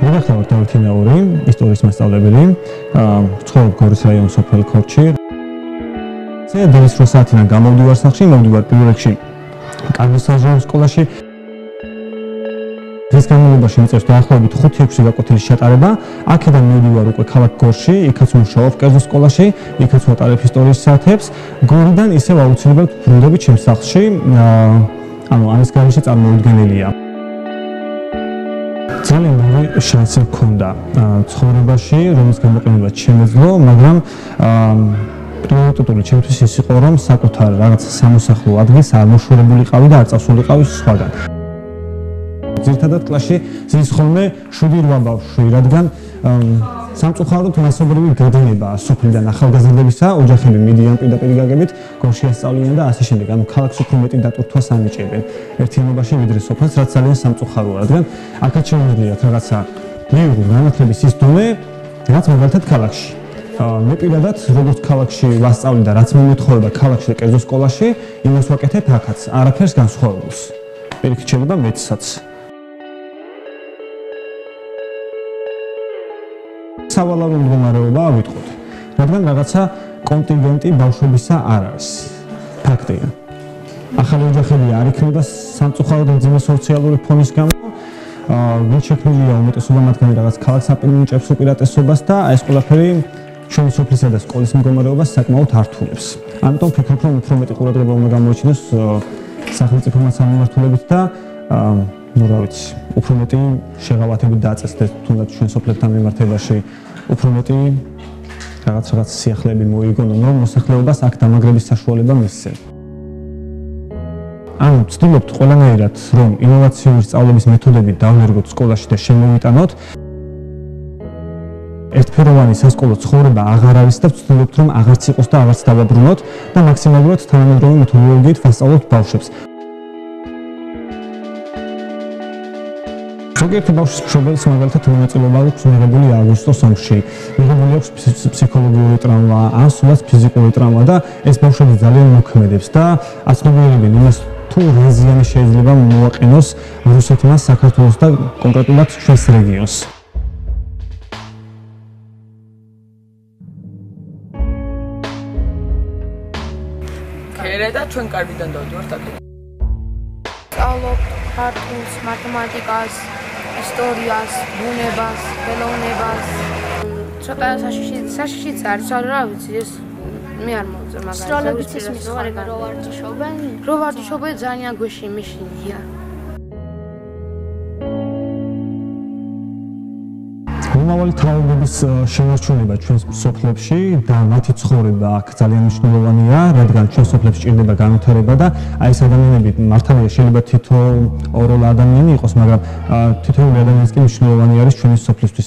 მოგახსოვთ ვარ დავით ინაური, ისტორიის მასწავლებელი, ცხოვრობ გორის რაიონის სოფელ ქორჩი. ზე დენის როსათიდან გამოვდივარ სახში, მოვდივარ პირველ რიგში კარგი საზღვაო სკოლაში. დღეს განმავლობაში მიწევს დაახლოებით 5-6 გაკვეთილის ჩატარება. აქედან მივდივარ უკვე ქალაქ გორში, იქაც მუშაობ კერძო სკოლაში, იქაც ვატარებ ისტორიის საათებს. გორიდან ისევ აუცილებლად ბრუნდები ჩემს სახლში. ანუ ამის გარშე წარმოუდგენელია. ძალიან მორი შანსი მქონდა ცხოვრებაში, რომლის გამოყენება შემეძლო, მაგრამ პრიორიტეტული ჩემთვის ის იყო, რომ საკუთარ რაღაც სამოსახლო ადგილს არ მოშორებულიყავი და არ წასულიყავი სხვაგან. ზირთადად კლასში ზის ხოლმე 7-8 ბავშვი, რადგან სამწუხაროდ მასობრივი გადინება სოფლიდან ახალგაზრდებისა, ოჯახები მიდიან პირდაპირ გაგებით, გორში ასწავლიან და ასე შემდეგ. ანუ ქალაქს უფრო მეტი დატვირთვას ანიჭებენ. ერთიანობაში ვიდრე სოფელს, რაც ძალიან სამწუხაროა, რადგან აქაც შემიძლიათ რაღაცა მეუღლე განათლების ის დონე, რაც მაგალითად ქალაქში. მე პირადად როგორც ქალაქში ვასწავლი და რაც მომეთხოვება ქალაქში და კერძო სკოლაში, იმას ვაკეთებ აქაც, არაფერს განსხვავებულს. პირიქით შეიძლება მეცსაც. სავალალო მდგომარეობა ავიტყოთ. რადგან რაღაცა კონტინგენტი ბავშვებისა არ არის. ფაქტია. ახალი ოჯახები არ იქნება სამწუხაროდ ძიმე სოციალური ფონის გამო. აა ვინ შექმნილია უმეტესობა მათგანი რაღაც ქალაქ საპირინჭებს უპირატესობას და ეს ყველაფერი ჩვენი სოფლისა და სკოლის მდგომარეობას საკმაოდ ართულებს. ამიტომ ფიქრობ, რომ უფრო მეტი ყურადღება უნდა გამოიჩინოს სახელმწიფო მასამართლებლებით და აა ну, რა ვიცი, უფრო მეტი შეღავათებით დააწესდეს თუნდაც ჩვენ სოფლებთან მიმართებაში უფრო მეტი რაღაც რაღაც სიახლეები მოიგონონ, რომ მოსახლეობას აქ დამაგრების საშუალება მისცენ. ანუ ვცდილობთ ყველანაირად, რომ ინოვაციური სწავლების მეთოდები დავნერგოთ სკოლაში და შემოვიტანოთ. ერთფეროვანი სასკოლო ცხოვრება აღარ არის და ვცდილობთ, რომ აღარც იყოს და აღარც დავაბრუნოთ და მაქსიმალურად თანამედროვე მეთოდოლოგიით ვასწავლოთ ბავშვებს. ზოგიერთი ბავშვის მშობელს მაგალითად მონაწილეობა აქვს მიღებული აგვისტოს ომში. მიღებული აქვს ფსიქოლოგიური ტრავმა, ან სულაც ფიზიკური ტრავმა და ეს ბავშვები ძალიან მოქმედებს და აცნობიერებენ იმას თუ რეზიანი შეიძლება მოაყენოს რუსეთმა საქართველოს და კონკრეტულად ჩვენს რეგიონს. ქერე და ჩვენ კარგიდან დავდივართ აქ. სწავლობ ქართულს, მათემატიკას, ისტორიას, ბუნებას, ხელოვნებას. ცოტა საშიში საშიშიც არის, რა ვიცი, ეს მე არ მოვწერ მაგალითად. სტროლებიც ის მის ხარ რო ვარჯიშობენ? რო ვარჯიშობენ ძალიან გვეში მიშინია. მომავალი თაობების შენარჩუნება ჩვენს სოფლებში და მათი ცხოვრება აქ ძალიან მნიშვნელოვანია, რადგან ჩვენ სოფლებში ჭირდება განვითარება და აი ეს ადამიანები მართალია შეიძლება თითო ოროლ ადამიანი იყოს, მაგრამ თითოეული ადამიანის კი მნიშვნელოვანი არის ჩვენი სოფლისთვის.